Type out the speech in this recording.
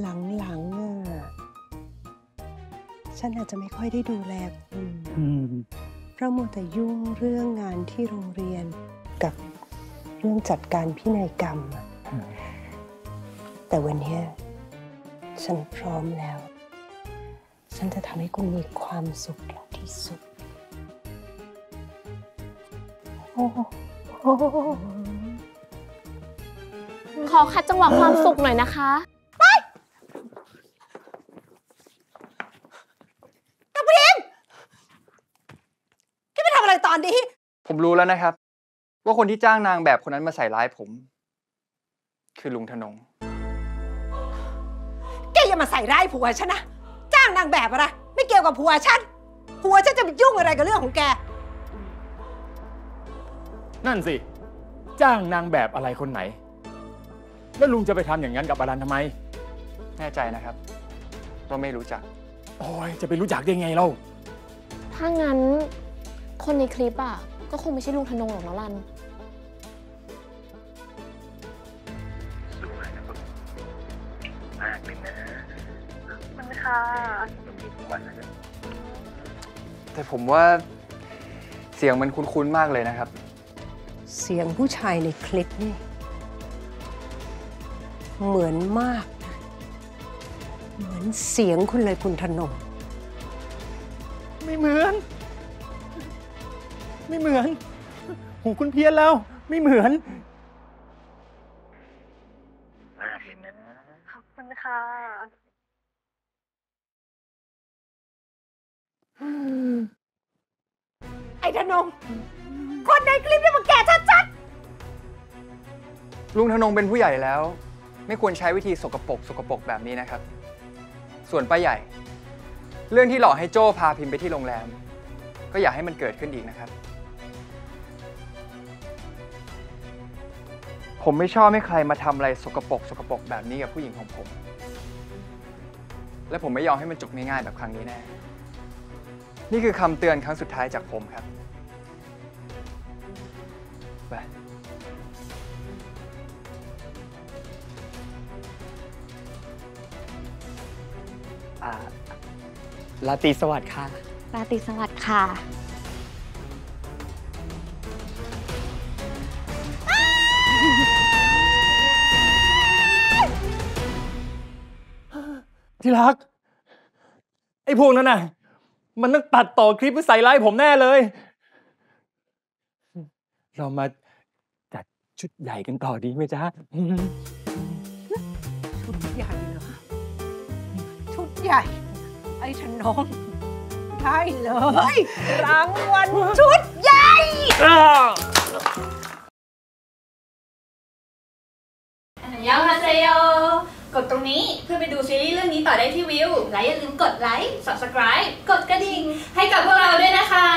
หลังๆอะฉันอาจจะไม่ค่อยได้ดูแลคุณอืมเพราะมัวแต่ยุ่งเรื่องงานที่โรงเรียนกับเรื่องจัดการพินัยกรรมอะแต่วันเนี้ยฉันพร้อมแล้ว ฉันจะทำให้คุณมีความสุขอย่างที่สุด โอ้โหขอคัดจังหวะความสุขหน่อยนะคะ พี่ไปทำ อะไรตอนนี้ผมรู้แล้วนะครับ ว่าคนที่จ้างนางแบบคนนั้นมาใส่ร้ายผม คือลุงธนง แกอย่ามาใส่ร้ายผัวฉันนะ จ้างนางแบบอะไร ไม่เกี่ยวกับผัวฉัน ผัวฉันจะไปยุ่งอะไรกับเรื่องของแก นั่นสิ จ้างนางแบบอะไรคนไหน แล้วลุงจะไปทำอย่างนั้นกับอรันทำไม แน่ใจนะครับว่าไม่รู้จัก โอ้ยจะไปรู้จักได้ไงเล่าถ้างั้น คนในคลิปอะ ก็คงไม่ใช่ลุงธนงหรอกนะรันแต่ผมว่าเสียงมันคุ้นๆมากเลยนะครับ เสียงผู้ชายในคลิปนี่เหมือนมากนะเหมือนเสียงคุณเลยคุณธนง ไม่เหมือน ไม่เหมือน หูคุณเพี้ยนแล้ว ไม่เหมือน ขอบคุณค่ะไอ้ธนง คนในคลิปนี่มันแกชัดลุงธนงเป็นผู้ใหญ่แล้ว ไม่ควรใช้วิธีสกปรกสกปรกแบบนี้นะครับ ส่วนป้าใหญ่ เรื่องที่หลอกให้โจ้พาพิมพ์ไปที่โรงแรม ก็อย่าให้มันเกิดขึ้นอีกนะครับ ผมไม่ชอบให้ใครมาทำอะไรสกปรกสกปรกแบบนี้กับผู้หญิงของผม และผมไม่ยอมให้มันจบง่ายๆแบบครั้งนี้แน่ นี่คือคำเตือนครั้งสุดท้ายจากผมครับ ไป อ่าลาตรีสวัสดิ์ค่ะ ราตรีสวัสดิ์ค่ะ ที่รัก ไอ้พวกนั้นน่ะ มันต้องตัดต่อคลิปเพื่อใส่ร้ายผมแน่เลย เรามาจัดชุดใหญ่กันต่อดีไหมจ๊ะๆชุดใหญ่เหรอชุดใหญ่ ไอ้ธนงได้เลย รางวัลชุดใหญ่ กดตรงนี้เพื่อไปดูซีรีส์เรื่องนี้ต่อได้ที่วิว และอย่าลืมกดไลค์ subscribe กดกระดิ่ง ให้กับพวกเราด้วยนะคะ